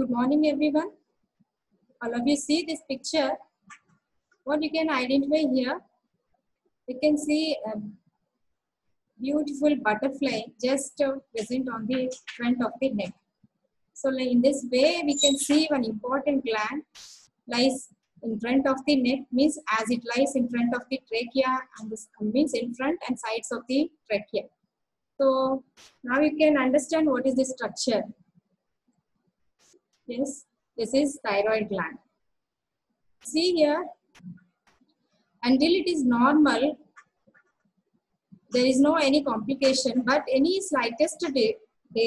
Good morning, everyone. All of you see this picture. What you can identify here, you can see a beautiful butterfly just uh, present on the front of the neck. So in this way, we can see one important gland lies in front of the neck means as it lies in front of the trachea and this means in front and sides of the trachea. So now you can understand what is the structure. Yes, this is thyroid gland. See here, until it is normal, there is no any complication, but any slightest de de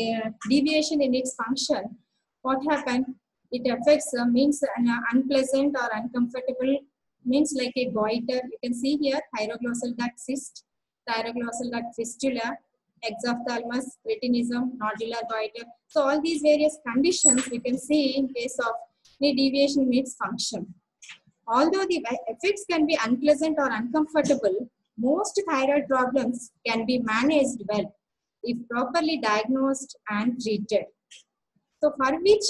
deviation in its function, what happen? It affects uh, means an unpleasant or uncomfortable means like a goiter. You can see here thyroglossal duct cyst, thyroglossal duct fistula, exophthalmos, cretinism, nodular goiter. So all these various conditions we can see in case of any deviation its function. Although the effects can be unpleasant or uncomfortable, most thyroid problems can be managed well if properly diagnosed and treated. So for which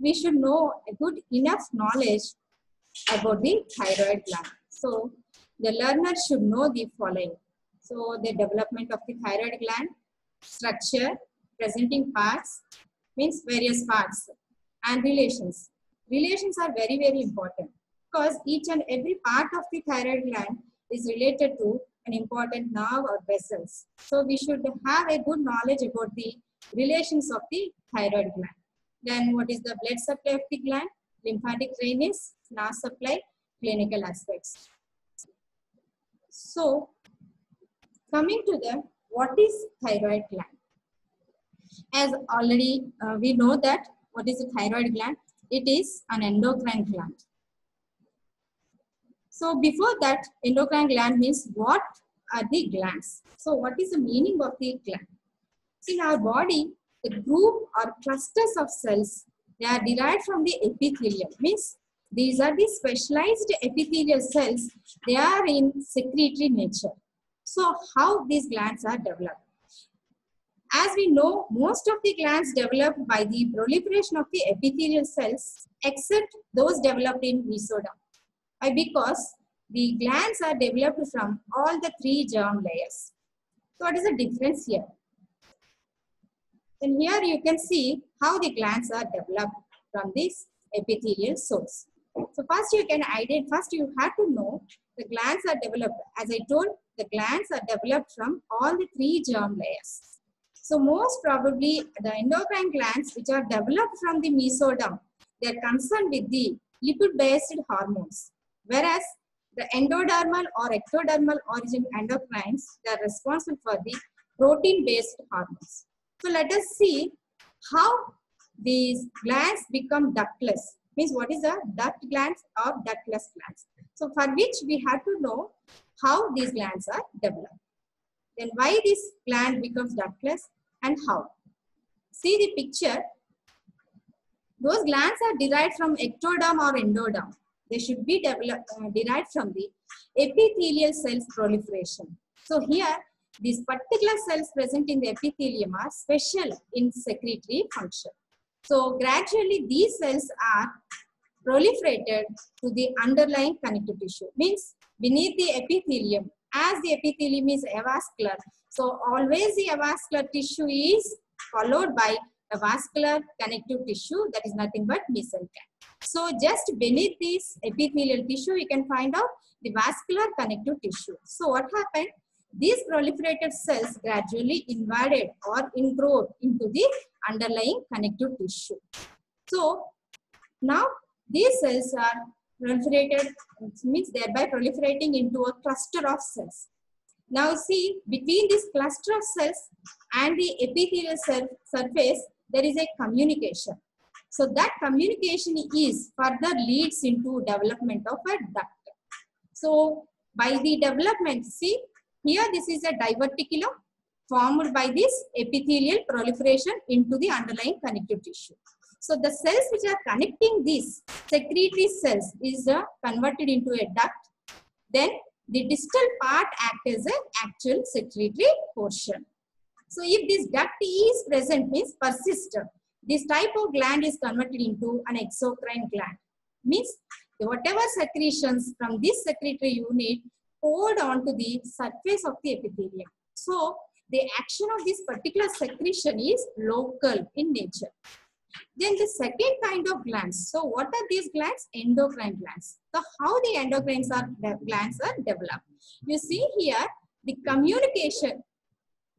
we should know a good enough knowledge about the thyroid gland. So the learner should know the following. So the development of the thyroid gland, structure, presenting parts, means various parts and relations. Relations are very, very important because each and every part of the thyroid gland is related to an important nerve or vessels. So we should have a good knowledge about the relations of the thyroid gland. Then what is the blood supply of the gland, lymphatic drainage, nerve supply, clinical aspects. So coming to the what is thyroid gland? As already uh, we know that what is the thyroid gland? It is an endocrine gland. So before that, endocrine gland means what are the glands? So what is the meaning of the gland? In our body, the group or clusters of cells, they are derived from the epithelium. Means these are the specialized epithelial cells. They are in secretory nature. So how these glands are developed? As we know, most of the glands developed by the proliferation of the epithelial cells, except those developed in mesoderm. Why? Because the glands are developed from all the three germ layers. So what is the difference here? And here you can see how the glands are developed from this epithelial source. So first you can identify, first you have to know the glands are developed. As I told, the glands are developed from all the three germ layers. So most probably the endocrine glands which are developed from the mesoderm, they are concerned with the lipid-based hormones. Whereas the endodermal or ectodermal origin endocrines, they are responsible for the protein-based hormones. So let us see how these glands become ductless. Means what is a duct glands or ductless glands. So for which we have to know how these glands are developed. Then why this gland becomes ductless and how. See the picture. Those glands are derived from ectoderm or endoderm. They should be developed, uh, derived from the epithelial cells proliferation. So here, these particular cells present in the epithelium are special in secretory function. So gradually these cells are proliferated to the underlying connective tissue. Means beneath the epithelium, as the epithelium is avascular, so always the avascular tissue is followed by a vascular connective tissue that is nothing but mesenchyme. So just beneath this epithelial tissue, you can find out the vascular connective tissue. So what happened? These proliferated cells gradually invaded or ingrowed into the underlying connective tissue. So now these cells are proliferated, means thereby proliferating into a cluster of cells. Now see, between this cluster of cells and the epithelial surface, there is a communication. So that communication is further leads into development of a duct. So by the development, see, here this is a diverticulum formed by this epithelial proliferation into the underlying connective tissue. So the cells which are connecting these secretory cells is uh, converted into a duct. Then the distal part acts as an actual secretory portion. So if this duct is present means persist, this type of gland is converted into an exocrine gland. Means whatever secretions from this secretory unit poured onto the surface of the epithelium. So the action of this particular secretion is local in nature. Then the second kind of glands. So what are these glands? Endocrine glands. So how the endocrine are, glands are developed. You see here the communication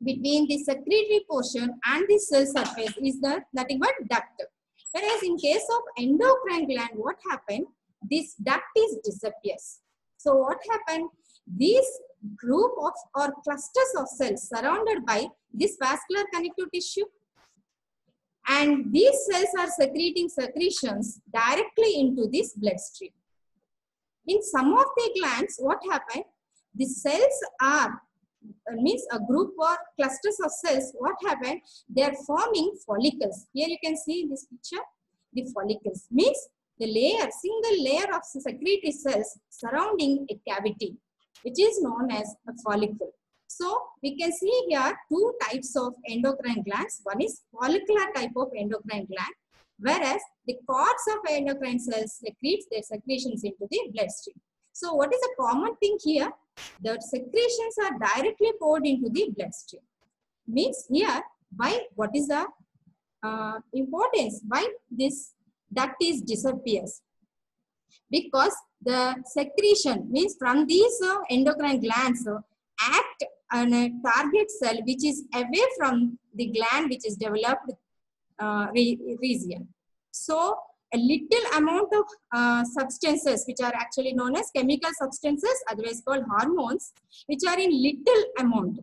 between the secretory portion and the cell surface is the nothing but duct. Whereas in case of endocrine gland, what happened? This duct is disappears. So what happened? These group of or clusters of cells surrounded by this vascular connective tissue and these cells are secreting secretions directly into this bloodstream. In some of the glands, what happened? The cells are uh, means a group or clusters of cells, what happened? They are forming follicles. Here you can see in this picture, the follicles means the layer, single layer of secretory cells surrounding a cavity, which is known as a follicle. So we can see here two types of endocrine glands. One is follicular type of endocrine gland, whereas the cords of endocrine cells secretes their secretions into the bloodstream. So what is a common thing here? The secretions are directly poured into the bloodstream. Means here, why, what is the uh, importance? Why this duct is disappears? Because the secretion means from these uh, endocrine glands uh, act on a target cell which is away from the gland which is developed uh, region. So a little amount of uh, substances which are actually known as chemical substances otherwise called hormones which are in little amount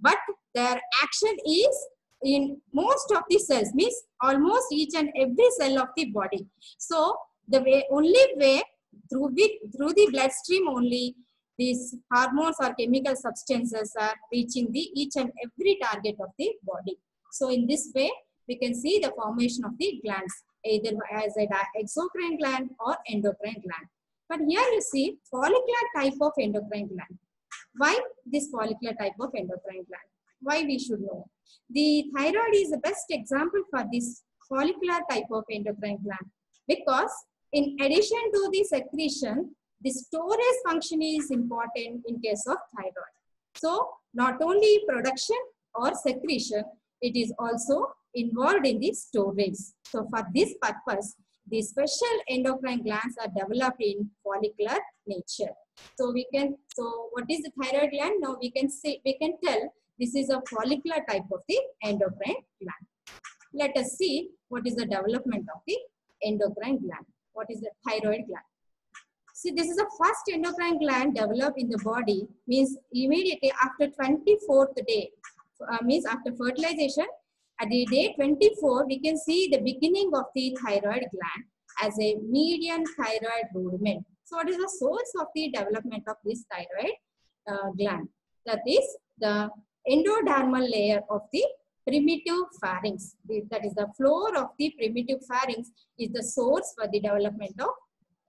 but their action is in most of the cells means almost each and every cell of the body so the way only way through the through the bloodstream only these hormones or chemical substances are reaching the each and every target of the body. So in this way, we can see the formation of the glands, either as a exocrine gland or endocrine gland. But here you see follicular type of endocrine gland. Why this follicular type of endocrine gland? Why we should know? The thyroid is the best example for this follicular type of endocrine gland because in addition to the secretion, the storage function is important in case of thyroid. So not only production or secretion, it is also involved in the storage. So for this purpose, the special endocrine glands are developed in follicular nature. So we can, so what is the thyroid gland? Now we can say, we can tell this is a follicular type of the endocrine gland. Let us see what is the development of the endocrine gland. What is the thyroid gland? See, this is the first endocrine gland developed in the body, means immediately after 24th day, uh, means after fertilization, at the day 24, we can see the beginning of the thyroid gland as a median thyroid rudiment. So what is the source of the development of this thyroid uh, gland? That is the endodermal layer of the primitive pharynx. That is the floor of the primitive pharynx is the source for the development of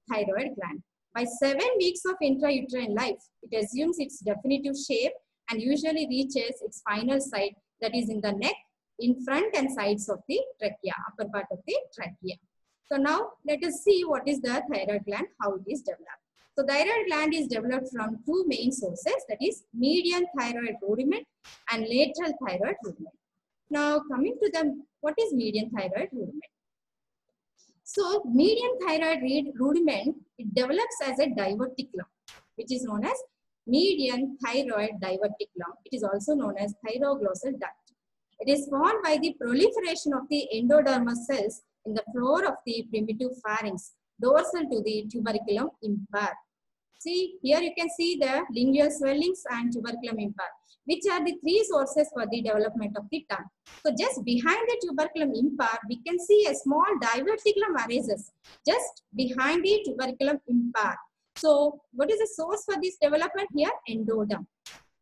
thyroid gland. By seven weeks of intrauterine life, it assumes its definitive shape and usually reaches its final site that is in the neck, in front and sides of the trachea, upper part of the trachea. So now let us see what is the thyroid gland, how it is developed. So thyroid gland is developed from two main sources that is median thyroid rudiment and lateral thyroid rudiment. Now coming to the, what is median thyroid rudiment? So median thyroid rudiment, it develops as a diverticulum, which is known as median thyroid diverticulum. It is also known as thyroglossal duct. It is formed by the proliferation of the endodermal cells in the floor of the primitive pharynx, dorsal to the tuberculum impar. See, here you can see the lingual swellings and tuberculum impar which are the three sources for the development of the tongue. So just behind the tuberculum impar, we can see a small diverticulum arises just behind the tuberculum impar. So what is the source for this development here? Endoderm.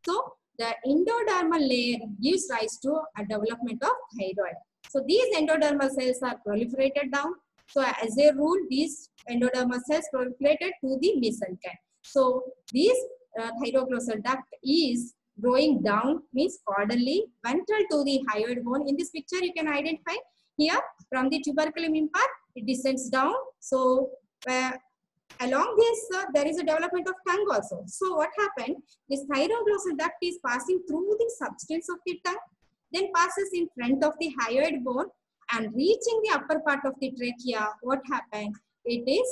So the endodermal layer gives rise to a development of thyroid. So these endodermal cells are proliferated down. So as a rule, these endodermal cells proliferated to the mesenchyme. So these uh, thyroglossal duct is Going down means caudally, ventral to the hyoid bone. In this picture, you can identify Here, from the tuberculum impar, it descends down. So, uh, along this, uh, there is a development of tongue also. So, what happened? This thyroglossal duct is passing through the substance of the tongue, then passes in front of the hyoid bone and reaching the upper part of the trachea. What happened? It is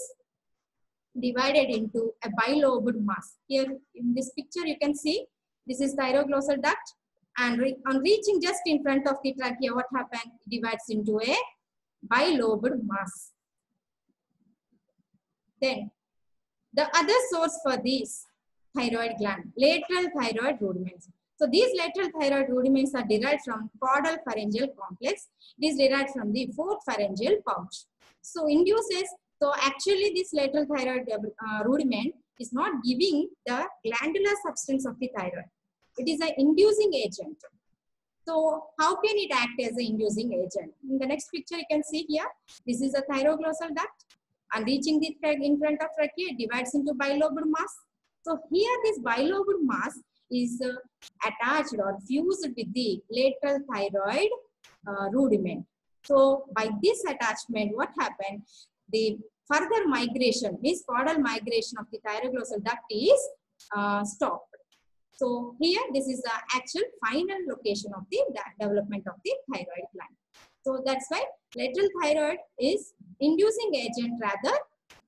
divided into a bilobed mass. Here in this picture, you can see this is thyroglossal duct and re on reaching just in front of the trachea, what happened? It divides into a bilobed mass. Then the other source for this thyroid gland, lateral thyroid rudiments. So these lateral thyroid rudiments are derived from caudal pharyngeal complex. It is derived from the fourth pharyngeal pouch. So induces, so actually this lateral thyroid uh, rudiment is not giving the glandular substance of the thyroid. It is an inducing agent. So how can it act as an inducing agent? In the next picture you can see here, this is a thyroglossal duct and reaching the in front of trachea divides into bilobed mass. So here this bilobed mass is uh, attached or fused with the lateral thyroid uh, rudiment. So by this attachment, what happened? The further migration, means caudal migration of the thyroglossal duct is uh, stopped. So here, this is the actual final location of the development of the thyroid gland. So that's why lateral thyroid is inducing agent rather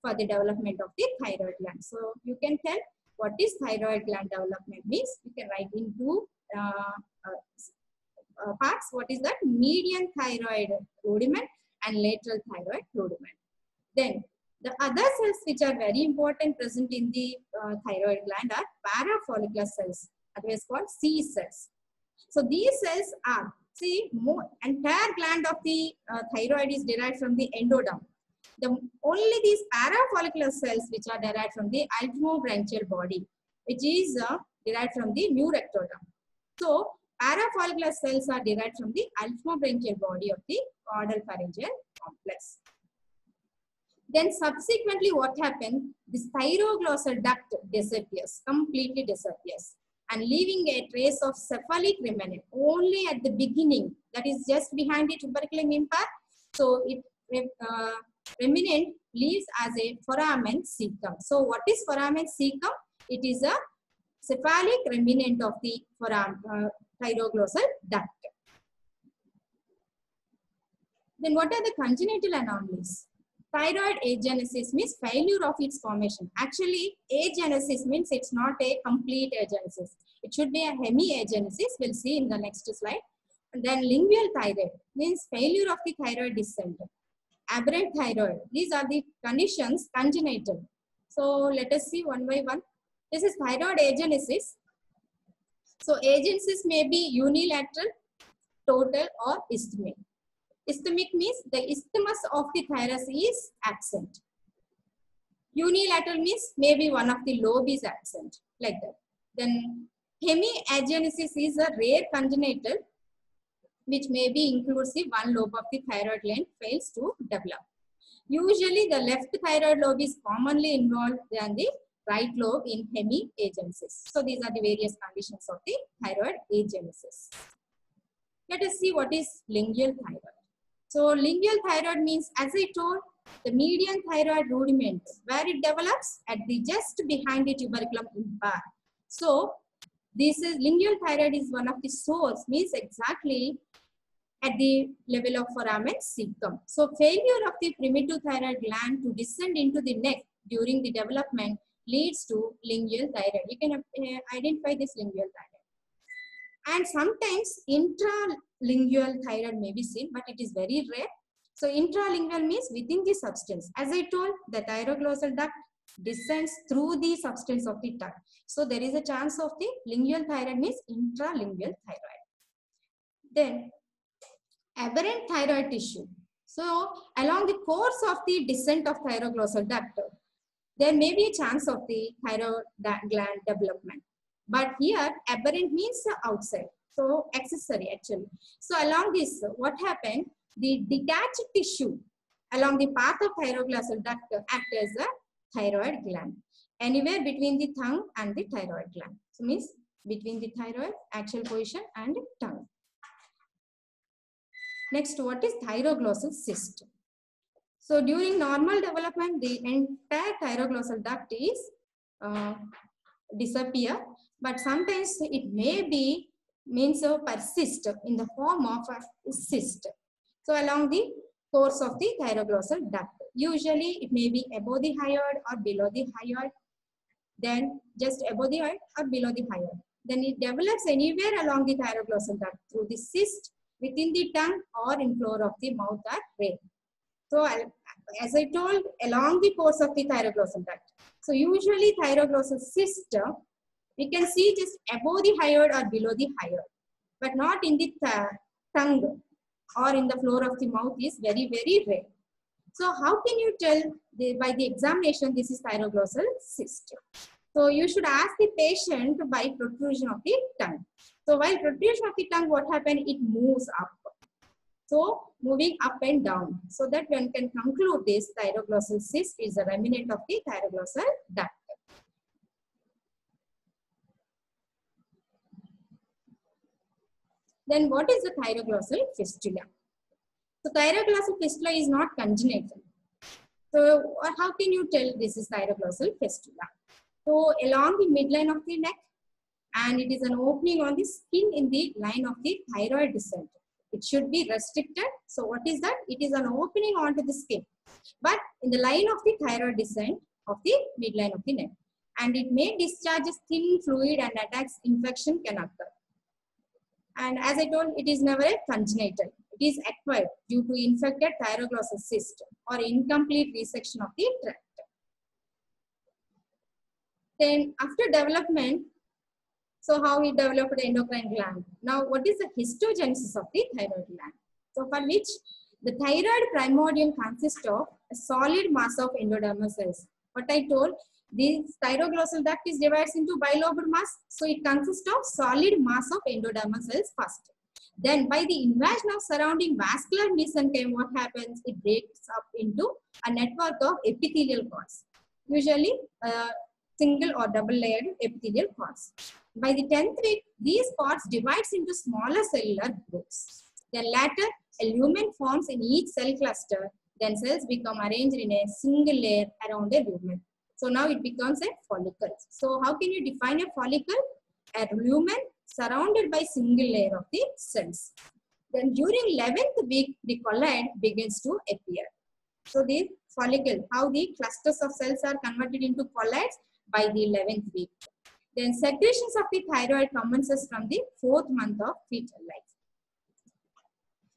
for the development of the thyroid gland. So you can tell what is thyroid gland development means. You can write into uh, uh, uh, parts. What is that? Median thyroid rudiment and lateral thyroid rudiment. Then the other cells which are very important present in the uh, thyroid gland are parafollicular cells, otherwise called C cells. So these cells are See, more, entire gland of the uh, thyroid is derived from the endoderm. The, only these parafollicular cells which are derived from the ultimobranchial body, which is uh, derived from the neuroectoderm. So, parafollicular cells are derived from the ultimobranchial body of the caudal pharyngeal complex. Then subsequently what happened? This thyroglossal duct disappears, completely disappears and leaving a trace of cephalic remnant only at the beginning that is just behind the tuberculum impar. So it uh, remnant leaves as a foramen cecum. So what is foramen cecum? It is a cephalic remnant of the foramen uh, thyroglossal duct. Then what are the congenital anomalies? Thyroid agenesis means failure of its formation. Actually, agenesis means it's not a complete agenesis. It should be a hemiagenesis. We'll see in the next slide. And then lingual thyroid means failure of the thyroid descent. Aberrant thyroid. These are the conditions congenital. So let us see one by one. This is thyroid agenesis. So agenesis may be unilateral, total or isthmic. Isthmic means the isthmus of the thymus is absent. Unilateral means maybe one of the lobe is absent, like that. Then hemiagenesis is a rare congenital which may be inclusive one lobe of the thyroid gland fails to develop. Usually the left thyroid lobe is commonly involved than the right lobe in hemiagenesis. So these are the various conditions of the thyroid agenesis. Let us see what is lingual thyroid. So lingual thyroid means, as I told, the median thyroid rudiment, where it develops at the just behind the tuberculum impar. So this is lingual thyroid is one of the source, means exactly at the level of foramen cecum. So failure of the primitive thyroid gland to descend into the neck during the development leads to lingual thyroid. You can uh, identify this lingual thyroid. And sometimes intralingual thyroid may be seen, but it is very rare. So intralingual means within the substance. As I told, the thyroglossal duct descends through the substance of the tongue. So there is a chance of the lingual thyroid means intralingual thyroid. Then aberrant thyroid tissue. So along the course of the descent of thyroglossal duct, there may be a chance of the thyroid gland development. But here aberrant means outside. So accessory actually. So along this, what happened? The detached tissue along the path of thyroglossal duct act as a thyroid gland. Anywhere between the tongue and the thyroid gland. So means between the thyroid, axial position and tongue. Next, what is thyroglossal cyst? So during normal development, the entire thyroglossal duct is uh, disappear, but sometimes it may be means of persist in the form of a cyst. So along the course of the thyroglossal duct, usually it may be above the hyoid or below the hyoid, then just above the hyoid or below the hyoid. Then it develops anywhere along the thyroglossal duct through the cyst within the tongue or in floor of the mouth or brain. So as I told, along the course of the thyroglossal duct. So usually thyroglossal cyst, we can see just above the hyoid or below the hyoid, but not in the th tongue or in the floor of the mouth is very, very rare. So how can you tell the, by the examination this is thyroglossal cyst? So you should ask the patient by protrusion of the tongue. So while protrusion of the tongue, what happened? It moves up. So moving up and down. So that one can conclude this thyroglossal cyst is a remnant of the thyroglossal duct. Then what is the thyroglossal fistula? So thyroglossal fistula is not congenital. So how can you tell this is thyroglossal fistula? So along the midline of the neck and it is an opening on the skin in the line of the thyroid descent. It should be restricted. So what is that? It is an opening onto the skin, but in the line of the thyroid descent of the midline of the neck. And it may discharge a thin fluid and attacks infection can occur. And as I told, it is never a congenital. It is acquired due to infected thyroglossal cyst or incomplete resection of the tract. Then after development, so how he developed the endocrine gland. Now what is the histogenesis of the thyroid gland? So for which the thyroid primordium consists of a solid mass of endodermal cells. What I told, the thyroglossal duct is divided into bilobed mass. So it consists of solid mass of endodermal cells first. Then by the invasion of surrounding vascular mesenchyme, what happens? It breaks up into a network of epithelial cords. Usually uh, single or double layered epithelial cords. By the 10th week, these cords divides into smaller cellular groups. Then later, a lumen forms in each cell cluster. Then cells become arranged in a single layer around a lumen. So now it becomes a follicle. So how can you define a follicle? A lumen surrounded by single layer of the cells. Then during 11th week, the colloid begins to appear. So the follicle, how the clusters of cells are converted into colloids by the 11th week. Then secretions of the thyroid commences from the fourth month of fetal life.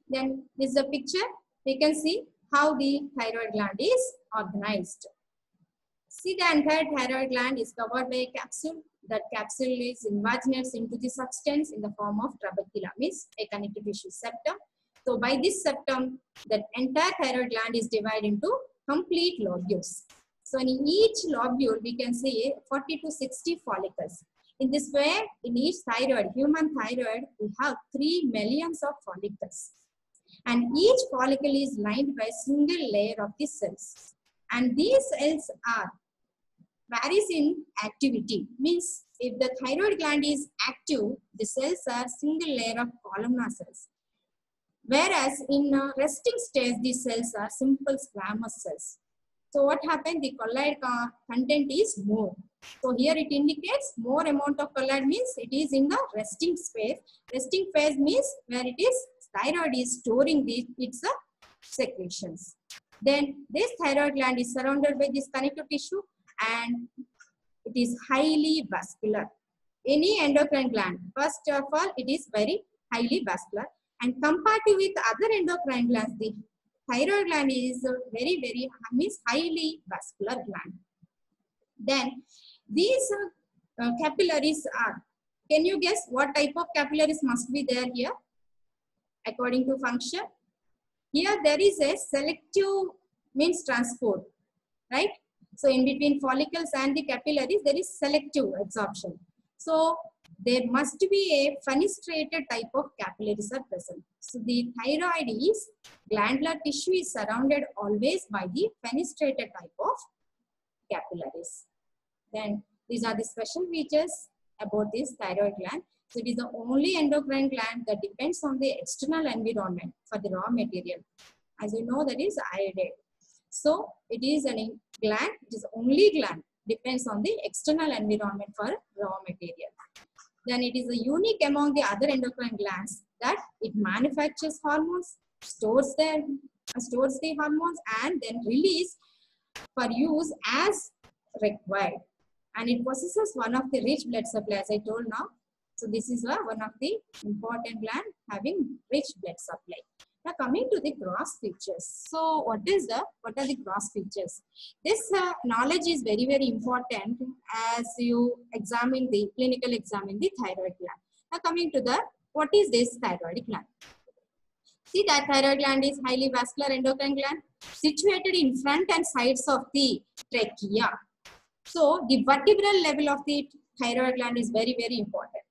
Then this is a picture. We can see how the thyroid gland is organized. See the entire thyroid gland is covered by a capsule. That capsule is invaginates into the substance in the form of trabecula, means a connective tissue septum. So by this septum, the entire thyroid gland is divided into complete lobules. So in each lobule, we can see 40 to 60 follicles. In this way, in each thyroid, human thyroid, we have 3 millions of follicles. And each follicle is lined by a single layer of the cells. And these cells are varies in activity. Means if the thyroid gland is active, the cells are single layer of columnar cells. Whereas in resting stage, these cells are simple squamous cells. So what happened? The colloid content is more. So here it indicates more amount of colloid means it is in the resting phase. Resting phase means where it is thyroid is storing the, its uh, secretions. Then this thyroid gland is surrounded by this connective tissue and it is highly vascular. Any endocrine gland, first of all, it is very highly vascular and compared with other endocrine glands, the thyroid gland is very, very, means highly vascular gland. Then these uh, capillaries are, can you guess what type of capillaries must be there here? According to function. Here there is a selective means transport, right? So in between follicles and the capillaries, there is selective absorption. So there must be a fenestrated type of capillaries are present. So the thyroid is glandular tissue is surrounded always by the fenestrated type of capillaries. Then these are the special features about this thyroid gland. So it is the only endocrine gland that depends on the external environment for the raw material. As you know, that is iodide. So it is a gland, it is only gland, depends on the external environment for raw material. Then it is a unique among the other endocrine glands that it manufactures hormones, stores them, stores the hormones and then release for use as required. And it possesses one of the rich blood supply as I told now. So this is a, one of the important gland having rich blood supply. Now coming to the gross features. So what is the, what are the gross features? This uh, knowledge is very, very important as you examine the, clinical examine the thyroid gland. Now coming to the, what is this thyroid gland? See that thyroid gland is highly vascular endocrine gland situated in front and sides of the trachea. So the vertebral level of the thyroid gland is very, very important.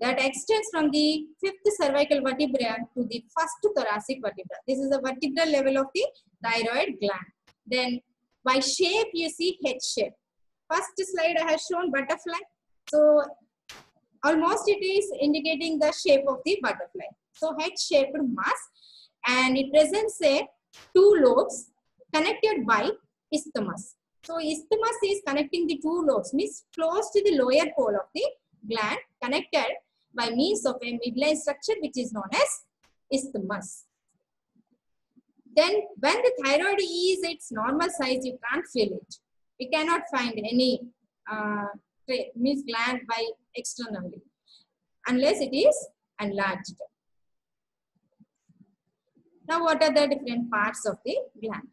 That extends from the fifth cervical vertebra to the first thoracic vertebra. This is the vertebral level of the thyroid gland. Then by shape, you see head shape. First slide I have shown butterfly. So almost it is indicating the shape of the butterfly. So head shaped mass and it presents a two lobes connected by isthmus. So isthmus is connecting the two lobes, means close to the lower pole of the gland connected by means of a midline structure which is known as isthmus. Then when the thyroid is its normal size, you can't feel it. We cannot find any uh, means gland by externally unless it is enlarged. Now, what are the different parts of the gland?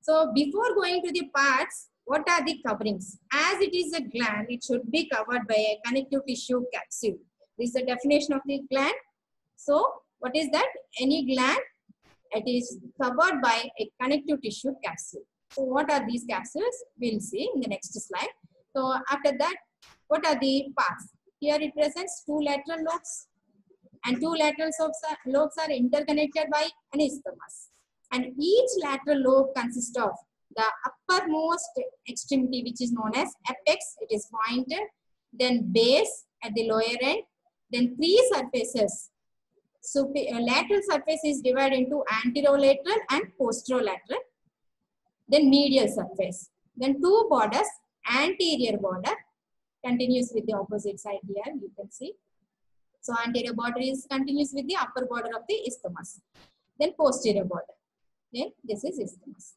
So, before going to the parts, what are the coverings? As it is a gland, it should be covered by a connective tissue capsule. This is the definition of the gland. So, what is that? Any gland, it is covered by a connective tissue capsule. So, what are these capsules? We'll see in the next slide. So, after that, what are the parts? Here it presents two lateral lobes, and two lateral lobes are, interconnected by an isthmus. And each lateral lobe consists of the uppermost extremity which is known as apex, it is pointed, then base at the lower end, then three surfaces. So uh, lateral surface is divided into anterolateral and posterolateral, then medial surface. Then two borders, anterior border continues with the opposite side here, you can see. So anterior border is continuous with the upper border of the isthmus. Then posterior border. Then this is isthmus.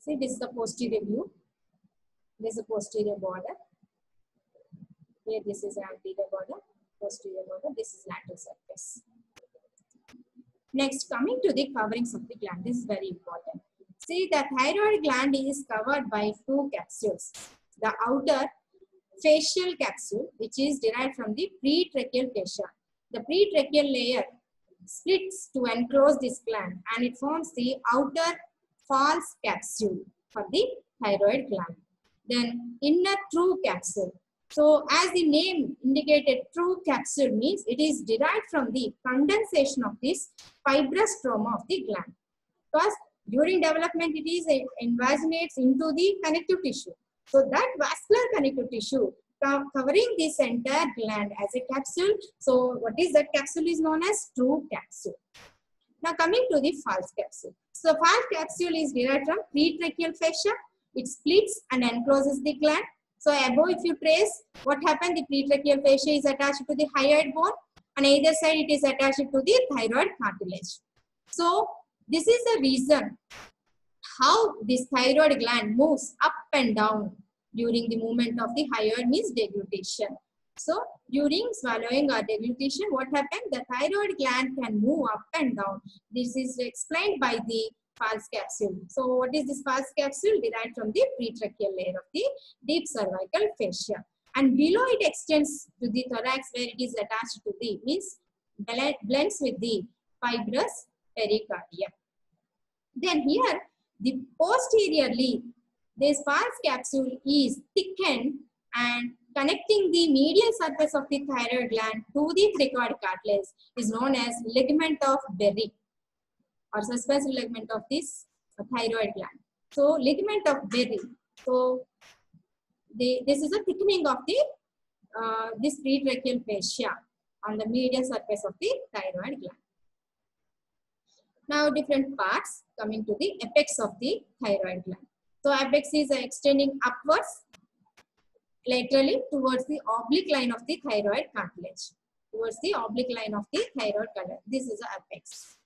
See this is the posterior view. This is the posterior border. Here this is anterior border, posterior border. This is lateral surface. Next, coming to the coverings of the gland. This is very important. See, the thyroid gland is covered by two capsules. The outer fascial capsule, which is derived from the pretracheal fascia. The pretracheal layer splits to enclose this gland and it forms the outer false capsule for the thyroid gland. Then inner true capsule. So as the name indicated, true capsule means it is derived from the condensation of this fibrous stroma of the gland. Because during development, it is invaginates into the connective tissue. So that vascular connective tissue covering this entire gland as a capsule. So what is that capsule is known as true capsule. Now coming to the false capsule. So false capsule is derived from pretracheal fascia. It splits and encloses the gland. So above if you trace what happened, the pretracheal fascia is attached to the hyoid bone. On either side it is attached to the thyroid cartilage. So this is the reason how this thyroid gland moves up and down during the movement of the hyoid means deglutition. So during swallowing or deglutition, what happened? The thyroid gland can move up and down. This is explained by the false capsule. So what is this false capsule? Derived from the pretracheal layer of the deep cervical fascia. And below it extends to the thorax where it is attached to the, means blends with the fibrous pericardium. Then here, the posteriorly, this false capsule is thickened and connecting the medial surface of the thyroid gland to the cricoid cartilage is known as ligament of Berry or suspensory ligament of this thyroid gland. So ligament of Berry. So the, this is a thickening of the uh, this pretracheal fascia on the medial surface of the thyroid gland. Now different parts coming to the apex of the thyroid gland. So apex is extending upwards laterally towards the oblique line of the thyroid cartilage. Towards the oblique line of the thyroid cartilage. This is the apex.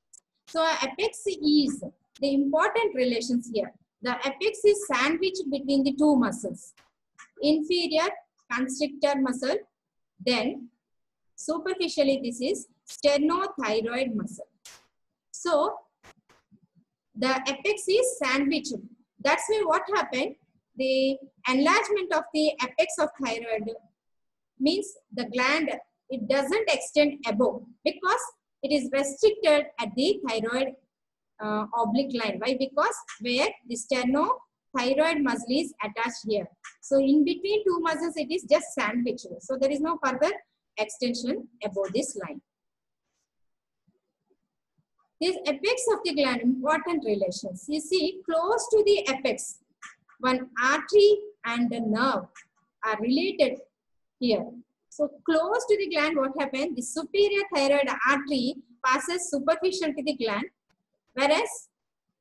So apex is the important relations here. The apex is sandwiched between the two muscles. Inferior constrictor muscle, then superficially this is sternothyroid muscle. So the apex is sandwiched. That's why what happened, the enlargement of the apex of thyroid means the gland, it doesn't extend above because it is restricted at the thyroid uh, oblique line. Why? Because where the sternothyroid muscle is attached here. So in between two muscles, it is just sandwiched. So there is no further extension above this line. This apex of the gland, important relations. You see, close to the apex, one artery and a nerve are related here. So close to the gland, what happened? The superior thyroid artery passes superficial to the gland, whereas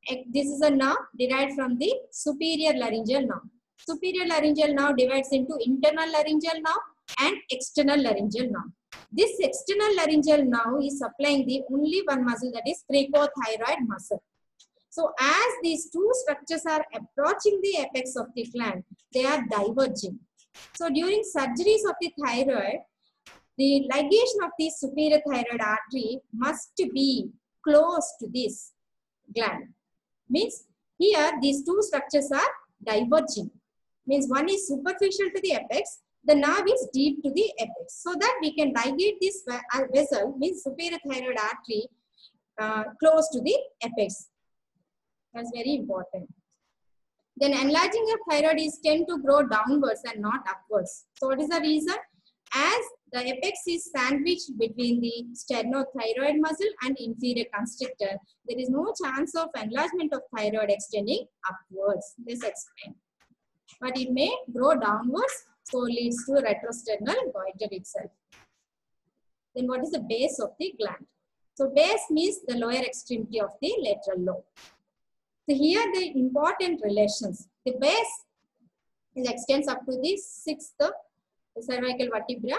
eh, this is a nerve derived from the superior laryngeal nerve. Superior laryngeal nerve divides into internal laryngeal nerve and external laryngeal nerve. This external laryngeal now is supplying the only one muscle that is cricothyroid muscle. So as these two structures are approaching the apex of the gland, they are diverging. So during surgeries of the thyroid, the ligation of the superior thyroid artery must be close to this gland. Means here these two structures are diverging. Means one is superficial to the apex, the nerve is deep to the apex. So that we can ligate this uh, vessel, means superior thyroid artery, uh, close to the apex. That's very important. Then enlarging of thyroid is tend to grow downwards and not upwards. So what is the reason? As the apex is sandwiched between the sternothyroid muscle and inferior constrictor, there is no chance of enlargement of thyroid extending upwards. This explained. But it may grow downwards, so leads to retrosternal goiter itself. Then what is the base of the gland? So base means the lower extremity of the lateral lobe. So here the important relations. The base is extends up to the sixth cervical vertebra.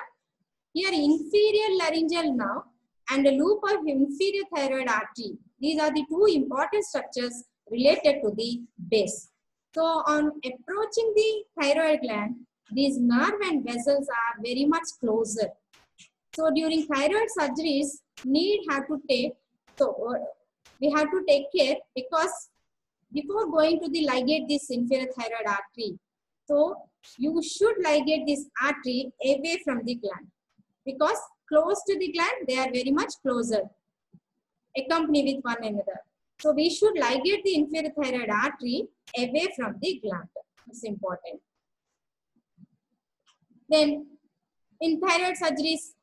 Here inferior laryngeal nerve and the loop of inferior thyroid artery. These are the two important structures related to the base. So on approaching the thyroid gland, these nerve and vessels are very much closer. So during thyroid surgeries, need have to take, so uh, we have to take care because before going to the ligate this inferior thyroid artery. So you should ligate this artery away from the gland because close to the gland, they are very much closer, accompany with one another. So we should ligate the inferior thyroid artery away from the gland. It's important. Then in thyroid surgeries,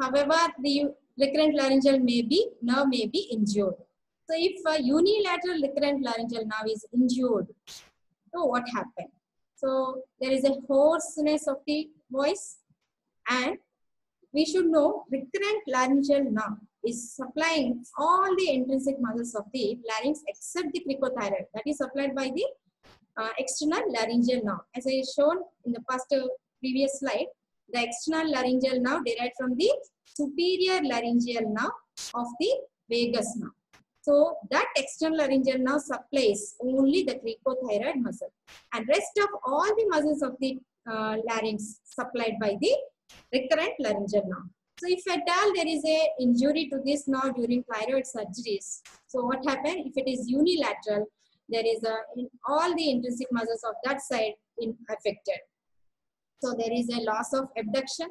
however, the recurrent laryngeal may be, nerve may be injured. So if a unilateral recurrent laryngeal nerve is injured, so what happened? So there is a hoarseness of the voice and we should know recurrent laryngeal nerve is supplying all the intrinsic muscles of the larynx except the cricothyroid that is supplied by the uh, external laryngeal nerve. As I shown in the first uh, previous slide, the external laryngeal nerve derived from the superior laryngeal nerve of the vagus nerve. So that external laryngeal nerve supplies only the cricothyroid muscle and rest of all the muscles of the uh, larynx supplied by the recurrent laryngeal nerve. So if at all there is a injury to this nerve during thyroid surgeries, so what happens if it is unilateral, there is a all the intrinsic muscles of that side in affected. So there is a loss of abduction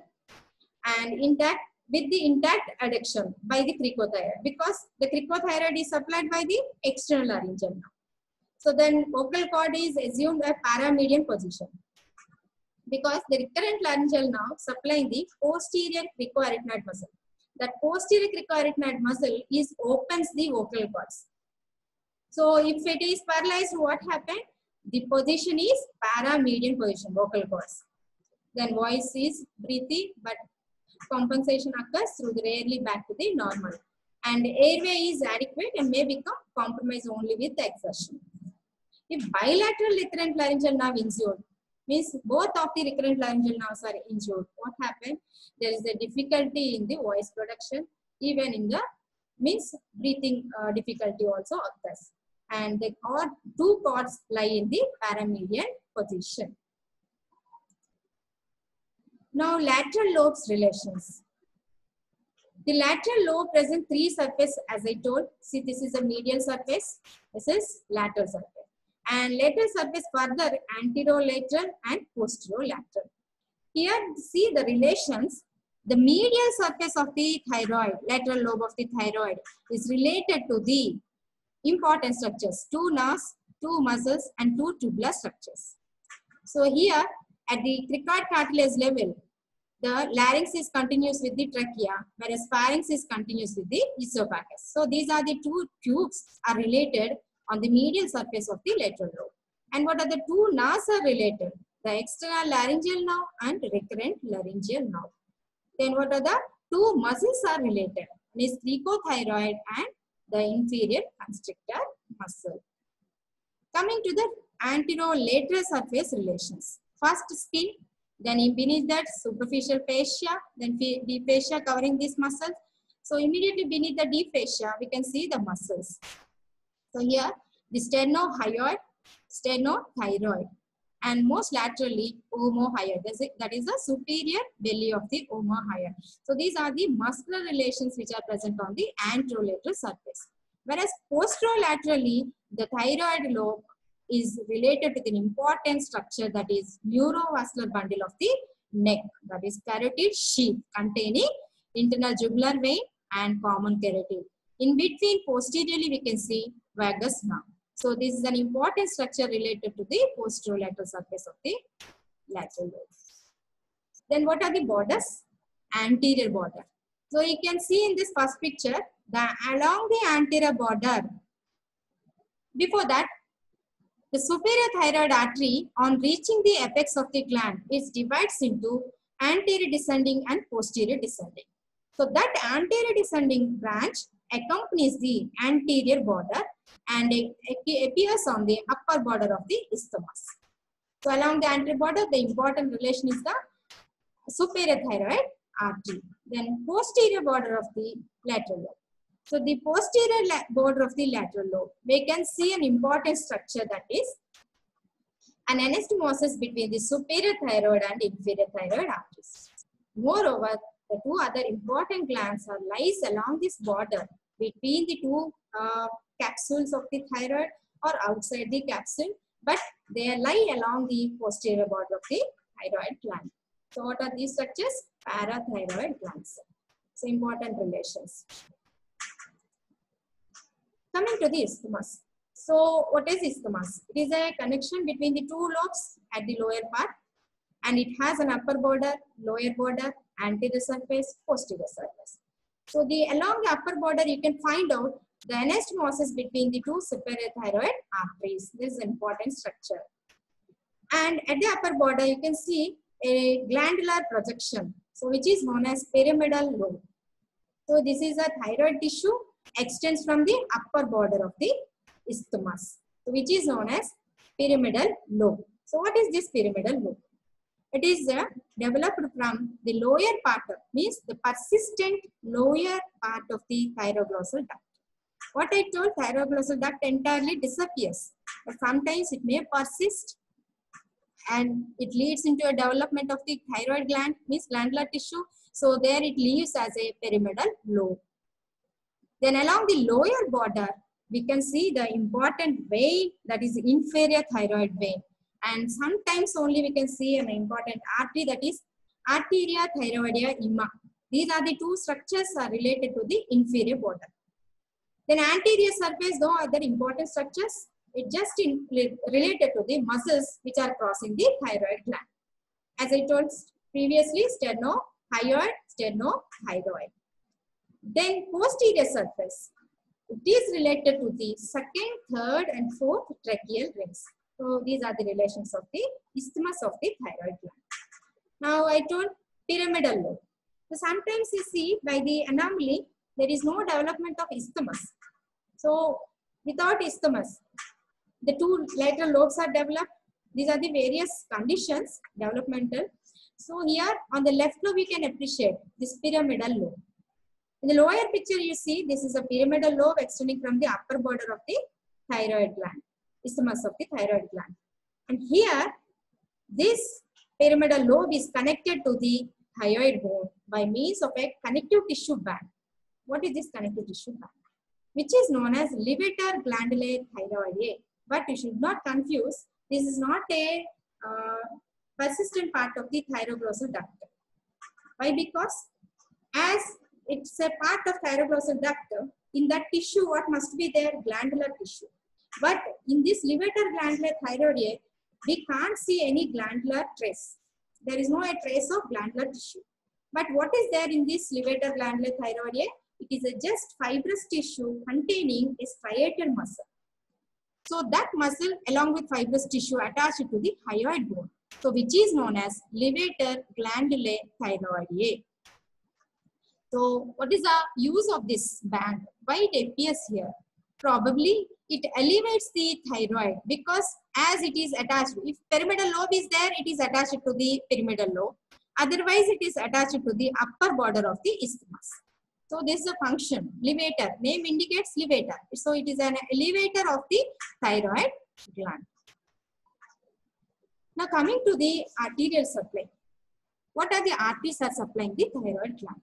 and intact with the intact adduction by the cricothyroid because the cricothyroid is supplied by the external laryngeal nerve. So then vocal cord is assumed a paramedian position because the recurrent laryngeal nerve supplying the posterior cricoarytenoid muscle. That posterior cricoarytenoid muscle is opens the vocal cords. So if it is paralyzed, what happened? The position is paramedian position, vocal cords. Then voice is breathy, but compensation occurs through rarely back to the normal. And airway is adequate and may become compromised only with exertion. If bilateral recurrent laryngeal nerve injured, means both of the recurrent laryngeal nerves are injured, what happened? There is a difficulty in the voice production, even in the means breathing uh, difficulty also occurs. And the cord, two cords lie in the paramedian position. Now lateral lobes relations. The lateral lobe present three surface as I told. See this is a medial surface. This is lateral surface. And lateral surface further anterolateral and posterolateral. Here see the relations. The medial surface of the thyroid, lateral lobe of the thyroid is related to the important structures, two nerves, two muscles and two tubular structures. So here at the cricoid cartilage level, the larynx is continuous with the trachea, whereas pharynx is continuous with the esophagus. So these are the two tubes are related on the medial surface of the lateral lobe. And what are the two nerves are related? The external laryngeal nerve and recurrent laryngeal nerve. Then what are the two muscles are related? One is cricothyroid and the inferior constrictor muscle. Coming to the anterolateral surface relations. First skin, then in beneath that superficial fascia, then deep fascia covering these muscles. So immediately beneath the deep fascia, we can see the muscles. So here, the sternohyoid, sternothyroid, and most laterally, omohyoid. That is the superior belly of the omohyoid. So these are the muscular relations which are present on the anterolateral surface. Whereas posterolaterally, the thyroid lobe is related to an important structure that is neurovascular bundle of the neck. That is carotid sheath containing internal jugular vein and common carotid. In between posteriorly we can see vagus nerve. So this is an important structure related to the posterolateral surface of the lateral lobe. Then what are the borders? Anterior border. So you can see in this first picture that along the anterior border, before that, the superior thyroid artery on reaching the apex of the gland is divides into anterior descending and posterior descending. So that anterior descending branch accompanies the anterior border and appears on the upper border of the isthmus. So along the anterior border, the important relation is the superior thyroid artery. Then posterior border of the lateral. So the posterior border of the lateral lobe, we can see an important structure that is an anastomosis between the superior thyroid and inferior thyroid arteries. Moreover, the two other important glands are lies along this border between the two uh, capsules of the thyroid or outside the capsule, but they lie along the posterior border of the thyroid gland. So what are these structures? Parathyroid glands. So important relations. Coming to the isthmus. So what is isthmus? It is a connection between the two lobes at the lower part and it has an upper border, lower border, anterior surface, posterior surface. So the along the upper border, you can find out the anastomosis between the two superior thyroid arteries. This is important structure. And at the upper border, you can see a glandular projection, so which is known as pyramidal lobe. So this is a thyroid tissue extends from the upper border of the isthmus, which is known as pyramidal lobe. So what is this pyramidal lobe? It is uh, developed from the lower part, of, means the persistent lower part of the thyroglossal duct. What I told, thyroglossal duct entirely disappears. But sometimes it may persist and it leads into a development of the thyroid gland, means glandular tissue. So there it leaves as a pyramidal lobe. Then along the lower border, we can see the important vein that is inferior thyroid vein. And sometimes only we can see an important artery that is arteria thyroidea ima. These are the two structures are related to the inferior border. Then anterior surface, though other important structures, it just in, related to the muscles which are crossing the thyroid gland. As I told previously, sternohyoid, sternothyroid. Then posterior surface. It is related to the second, third and fourth tracheal rings. So these are the relations of the isthmus of the thyroid gland. Now I told pyramidal lobe. So sometimes you see by the anomaly, there is no development of isthmus. So without isthmus, the two lateral lobes are developed. These are the various conditions, developmental. So here on the left lobe, we can appreciate this pyramidal lobe. In the lower picture, you see this is a pyramidal lobe extending from the upper border of the thyroid gland, isthmus of the thyroid gland. And here, this pyramidal lobe is connected to the hyoid bone by means of a connective tissue band. What is this connective tissue band? Which is known as levator glandulae thyroidae. But you should not confuse. This is not a uh, persistent part of the thyroglossal duct. Why? Because as it's a part of thyroglossal duct, in that tissue, what must be there? Glandular tissue. But in this levator glandulae thyroidae, we can't see any glandular trace. There is no a trace of glandular tissue. But what is there in this levator glandulae thyroidae? It is a just fibrous tissue containing a striated muscle. So that muscle along with fibrous tissue attached to the hyoid bone. So which is known as levator glandulae thyroidae. So what is the use of this band? Why it appears here? Probably it elevates the thyroid because as it is attached, if pyramidal lobe is there, it is attached to the pyramidal lobe. Otherwise, it is attached to the upper border of the isthmus. So this is a function, levator. Name indicates levator. So it is an elevator of the thyroid gland. Now coming to the arterial supply. What are the arteries that supplying the thyroid gland?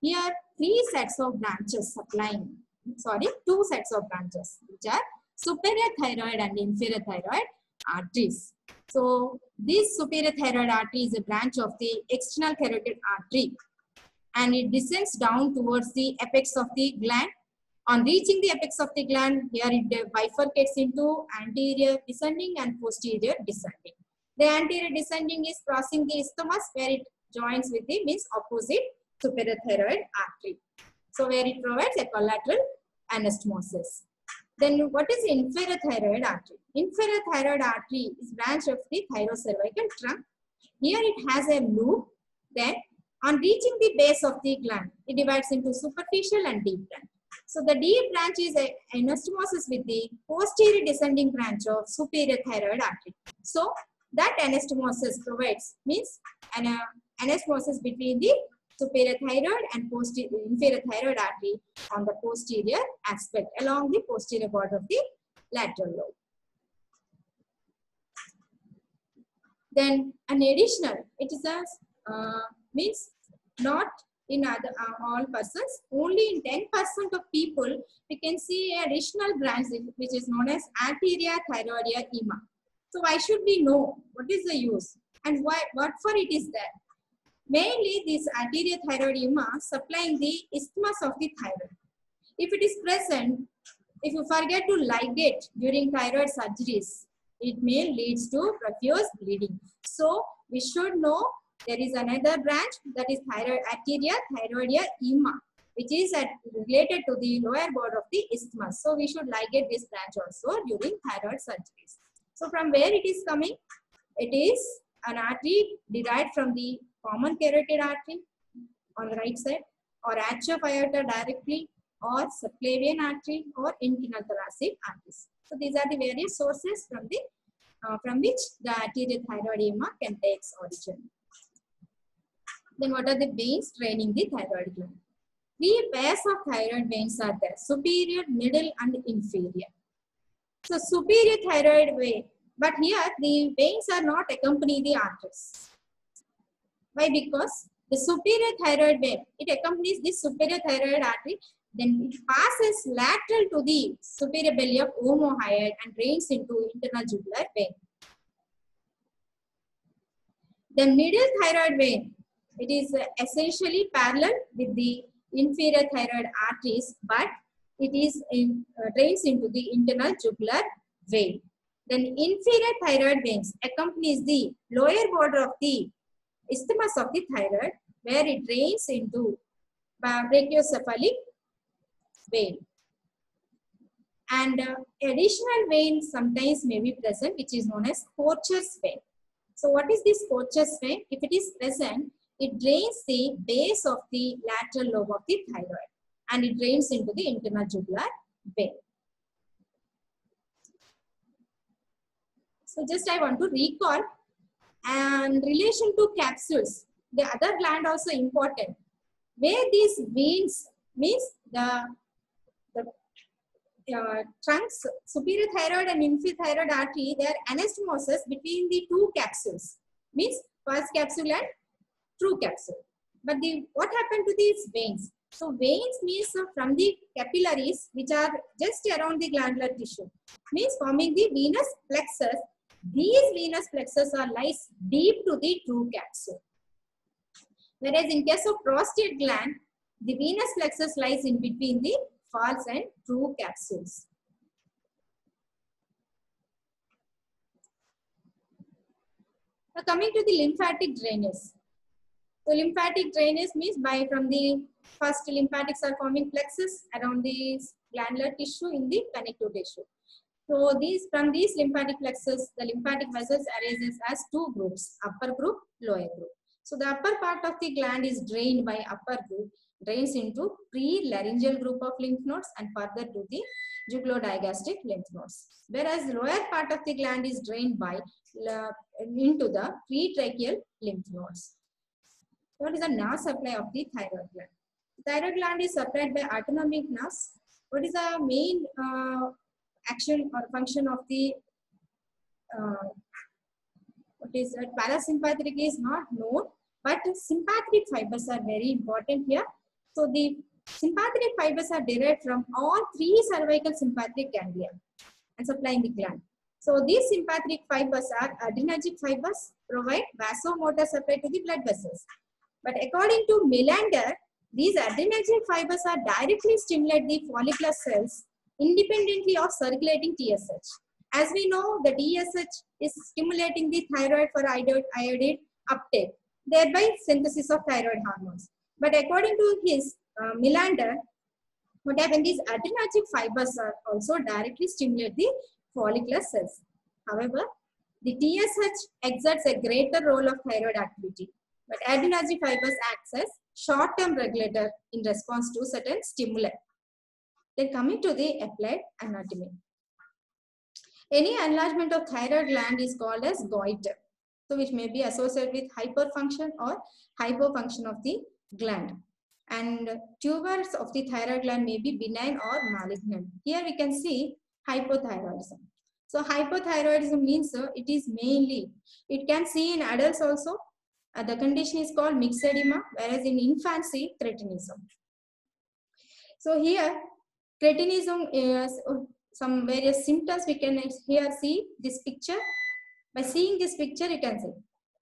Here, three sets of branches supplying, sorry, two sets of branches, which are superior thyroid and inferior thyroid arteries. So, this superior thyroid artery is a branch of the external carotid artery and it descends down towards the apex of the gland. On reaching the apex of the gland, here it bifurcates into anterior descending and posterior descending. The anterior descending is crossing the isthmus where it joins with the means opposite superior thyroid artery. So where it provides a collateral anastomosis. Then what is inferior thyroid artery? Inferior thyroid artery is branch of the thyrocervical trunk. Here it has a loop. Then on reaching the base of the gland, it divides into superficial and deep branch. So the deep branch is a anastomosis with the posterior descending branch of superior thyroid artery. So that anastomosis provides means an anastomosis between the superior thyroid and posterior inferior thyroid artery on the posterior aspect along the posterior border of the lateral lobe. Then an additional, it is a uh, means not in other uh, all persons, only in 10% of people we can see additional branch which is known as arteria thyroidea So why should we know what is the use and why what for it is there? Mainly this anterior thyroidema supplying the isthmus of the thyroid. If it is present, if you forget to ligate during thyroid surgeries, it may leads to profuse bleeding. So we should know there is another branch that is thyroid arteria thyroidea ima, which is at, related to the lower border of the isthmus. So we should ligate this branch also during thyroid surgeries. So from where it is coming? It is an artery derived from the common carotid artery on the right side or atria aorta directly or subclavian artery or internal thoracic arteries. So these are the various sources from the uh, from which the arteria thyroidea ima can take origin. Then what are the veins draining the thyroid gland? Three pairs of thyroid veins are there, superior, middle and inferior. So superior thyroid vein, but here the veins are not accompany the arteries. Why? Because the superior thyroid vein, it accompanies the superior thyroid artery, then it passes lateral to the superior belly of omohyoid and drains into internal jugular vein. The middle thyroid vein, it is essentially parallel with the inferior thyroid arteries, but it is in, uh, drains into the internal jugular vein. Then inferior thyroid veins accompanies the lower border of the isthmus of the thyroid where it drains into brachiocephalic vein. And uh, additional vein sometimes may be present, which is known as Kocher's vein. So what is this Kocher's vein? If it is present, it drains the base of the lateral lobe of the thyroid and it drains into the internal jugular vein. So just I want to recall and relation to capsules, the other gland also important. Where these veins means the, the uh, trunks, superior thyroid and inferior thyroid artery, they are anastomoses between the two capsules. Means first capsule and true capsule. But the what happened to these veins? So veins means from the capillaries which are just around the glandular tissue. Means forming the venous plexus. These venous plexus are lies deep to the true capsule. Whereas in case of prostate gland, the venous plexus lies in between the false and true capsules. Now coming to the lymphatic drainage. So lymphatic drainage means by from the first lymphatics are forming plexus around the glandular tissue in the connective tissue. So these from these lymphatic plexus, the lymphatic vessels arises as two groups, upper group, lower group. So the upper part of the gland is drained by upper group, drains into pre-laryngeal group of lymph nodes and further to the jugulo-digastric lymph nodes. Whereas lower part of the gland is drained by into the pre-tracheal lymph nodes. What is the nerve supply of the thyroid gland? The thyroid gland is supplied by autonomic nerves. What is the main uh, action or function of the uh, what is that? Parasympathetic is not known but sympathetic fibers are very important here. So the sympathetic fibers are derived from all three cervical sympathetic ganglia and supplying the gland. So these sympathetic fibers are adrenergic fibers provide vasomotor supply to the blood vessels. But according to Melander, these adrenergic fibers are directly stimulate the follicular cells independently of circulating TSH. As we know, the TSH is stimulating the thyroid for iodide, uptake, thereby synthesis of thyroid hormones. But according to his uh, Melander, what happens is adrenergic fibers are also directly stimulate the follicular cells. However, the TSH exerts a greater role of thyroid activity but adrenergic fibers acts as short-term regulator in response to certain stimuli. Then coming to the applied anatomy. Any enlargement of thyroid gland is called as goiter. So which may be associated with hyperfunction or hypofunction of the gland. And tumors of the thyroid gland may be benign or malignant. Here we can see hypothyroidism. So hypothyroidism means uh, it is mainly, it can see in adults also uh, the condition is called myxedema, whereas in infancy, cretinism. So here, cretinism is uh, some various symptoms we can here see this picture. By seeing this picture, you can see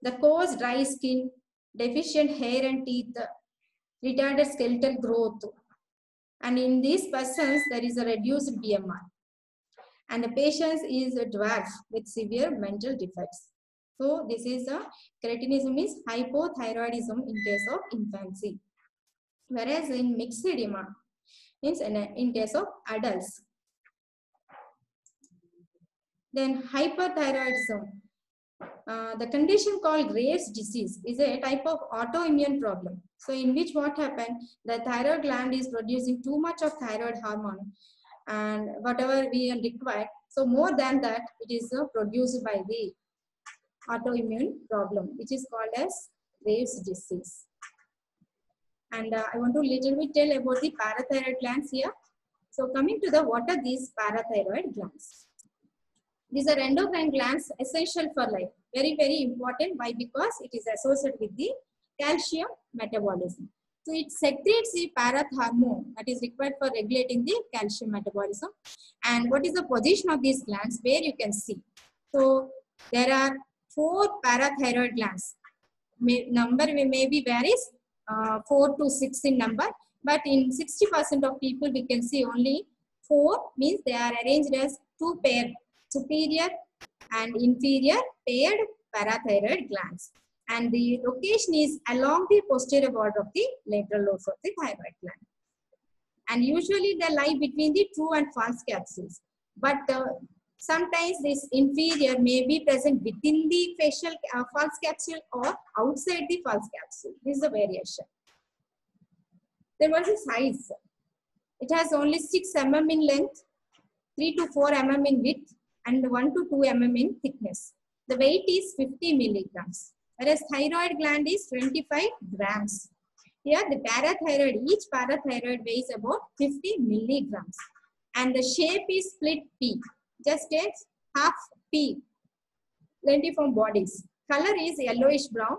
the coarse dry skin, deficient hair and teeth, retarded skeletal growth. And in these persons, there is a reduced BMR. And the patient is a dwarf with severe mental defects. So this is a cretinism is hypothyroidism in case of infancy. Whereas in myxedema means in, in case of adults. Then hyperthyroidism. Uh, the condition called Graves disease is a type of autoimmune problem. So in which what happened, the thyroid gland is producing too much of thyroid hormone and whatever we require. So more than that, it is uh, produced by the autoimmune problem, which is called as Graves disease. And uh, I want to little bit tell about the parathyroid glands here. So coming to the, what are these parathyroid glands? These are endocrine glands essential for life. Very, very important. Why? Because it is associated with the calcium metabolism. So it secretes the parathormone that is required for regulating the calcium metabolism. And what is the position of these glands? Where you can see. So there are four parathyroid glands. May, number may be varies uh, 4 to 6 in number, but in 60% of people we can see only 4 means they are arranged as two pair, superior and inferior paired parathyroid glands. And the location is along the posterior border of the lateral lobes of the thyroid gland. And usually they lie between the true and false capsules. But uh, sometimes this inferior may be present within the facial uh, false capsule or outside the false capsule. This is the variation. Then what is the size? It has only 6 mm in length, 3 to 4 mm in width, and 1 to 2 mm in thickness. The weight is 50 milligrams, whereas thyroid gland is 25 grams. Here the parathyroid, each parathyroid weighs about 50 milligrams. And the shape is split pea, just a half pea, lentiform bodies. Color is yellowish brown.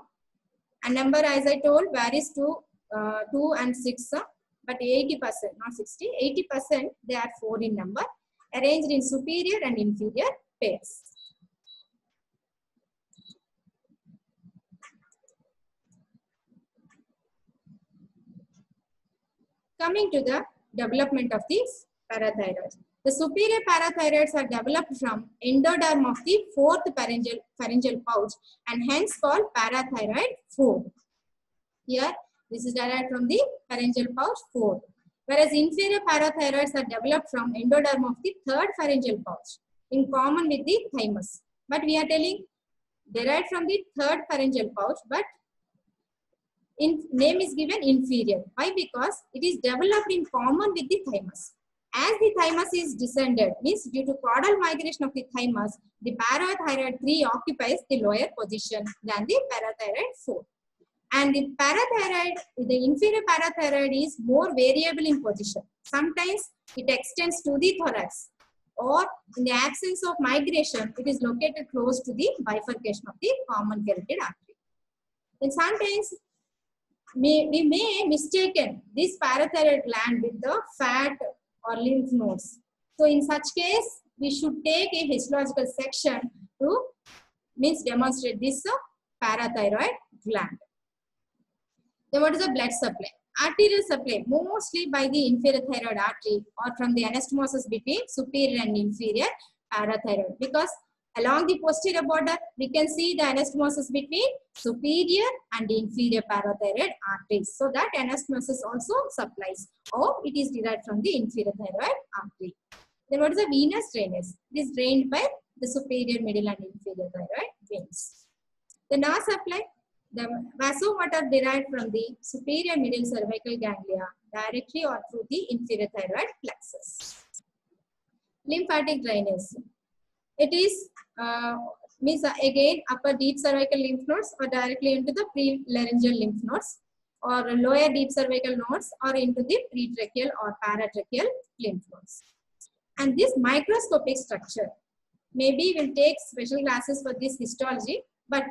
And number as I told varies to uh, 2 and 6, uh, but 80%, not 60, 80% they are 4 in number, arranged in superior and inferior pairs. Coming to the development of these parathyroids. The superior parathyroids are developed from endoderm of the fourth pharyngeal, pharyngeal pouch and hence called parathyroid 4. Here, this is derived from the pharyngeal pouch 4. Whereas inferior parathyroids are developed from endoderm of the third pharyngeal pouch in common with the thymus. But we are telling derived from the third pharyngeal pouch, but in name is given inferior. Why? Because it is developed in common with the thymus. As the thymus is descended, means due to caudal migration of the thymus, the parathyroid 3 occupies the lower position than the parathyroid 4. And the parathyroid, the inferior parathyroid is more variable in position. Sometimes it extends to the thorax or in the absence of migration, it is located close to the bifurcation of the common carotid artery. And sometimes we may mistaken this parathyroid gland with the fat or lymph nodes. So in such case, we should take a histological section to means demonstrate this uh, parathyroid gland. Then what is the blood supply? Arterial supply mostly by the inferior thyroid artery or from the anastomosis between superior and inferior parathyroid because along the posterior border we can see the anastomosis between superior and inferior parathyroid arteries. So that anastomosis also supplies or it is derived from the inferior thyroid artery. Then what is the venous drainage? It is drained by the superior, middle and inferior thyroid veins. The nerve supply the vasomotor derived from the superior middle cervical ganglia directly or through the inferior thyroid plexus. Lymphatic drainage. It is uh, means uh, again upper deep cervical lymph nodes or directly into the pre-laryngeal lymph nodes or lower deep cervical nodes or into the pretracheal or paratracheal lymph nodes. And this microscopic structure, maybe we'll take special classes for this histology, but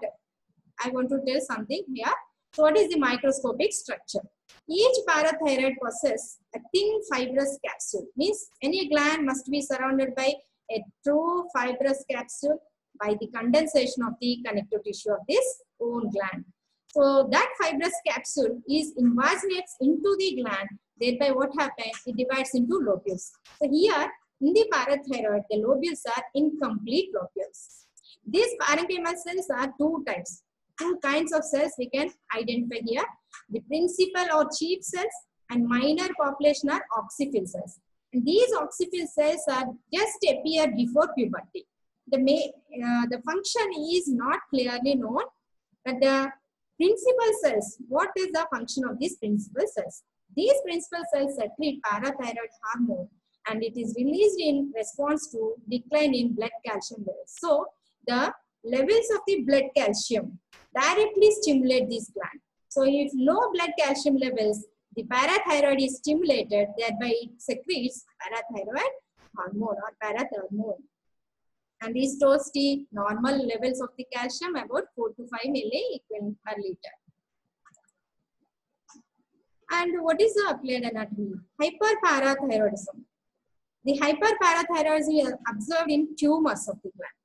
I want to tell something here. So what is the microscopic structure? Each parathyroid possesses a thin fibrous capsule. Means any gland must be surrounded by a true fibrous capsule by the condensation of the connective tissue of this own gland. So that fibrous capsule is invaginates into the gland. Thereby what happens? It divides into lobules. So here in the parathyroid, the lobules are incomplete lobules. These parenchymal cells are two types two kinds of cells we can identify here. The principal or chief cells and minor population are oxyphil cells. These oxyphil cells are just appear before puberty. The, may, uh, the function is not clearly known, but the principal cells, what is the function of these principal cells? These principal cells secrete parathyroid hormone and it is released in response to decline in blood calcium levels. So, the levels of the blood calcium directly stimulate this gland. So if low blood calcium levels, the parathyroid is stimulated, thereby it secretes parathyroid hormone or parathormone. And restores the normal levels of the calcium about 4 to 5 milli equivalent per liter. And what is the applied anatomy? Hyperparathyroidism. The hyperparathyroidism is observed in tumors of the gland.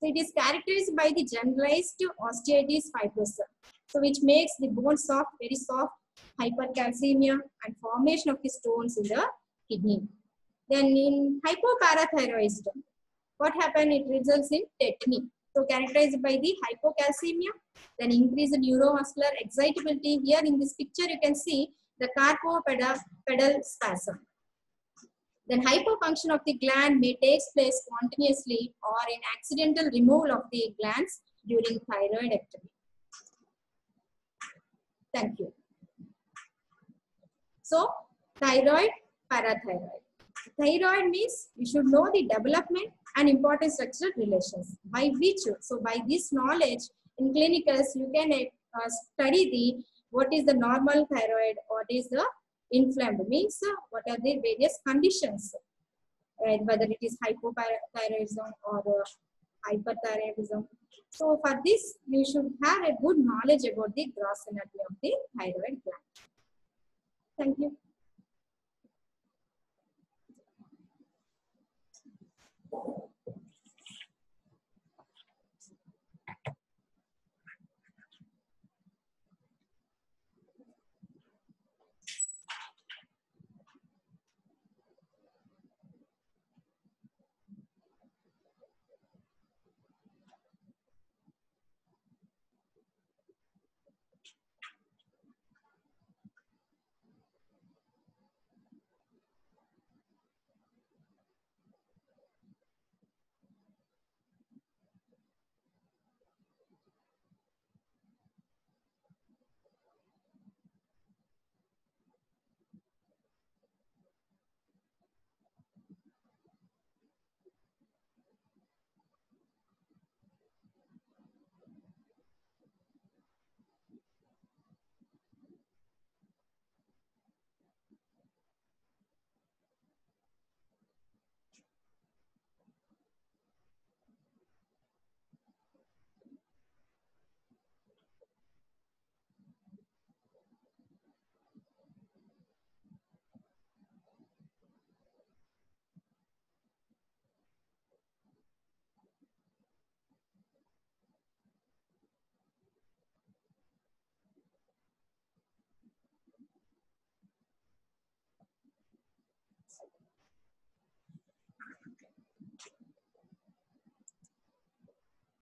So it is characterized by the generalized osteitis fibrosa, so which makes the bone soft, very soft, hypercalcemia and formation of the stones in the kidney. Then in hypoparathyroidism, what happened? It results in tetany. So characterized by the hypocalcemia, then increase in neuromuscular excitability. Here in this picture, you can see the carpopedal spasm. Then hyperfunction of the gland may take place spontaneously or in accidental removal of the glands during thyroidectomy. Thank you. So, thyroid, parathyroid. Thyroid means you should know the development and important structural relations by which, so by this knowledge in clinicals, you can uh, study the what is the normal thyroid, what is the inflamed means uh, what are the various conditions and whether it is hypothyroidism or uh, hyperthyroidism. So for this, you should have a good knowledge about the gross anatomy of the thyroid gland. Thank you.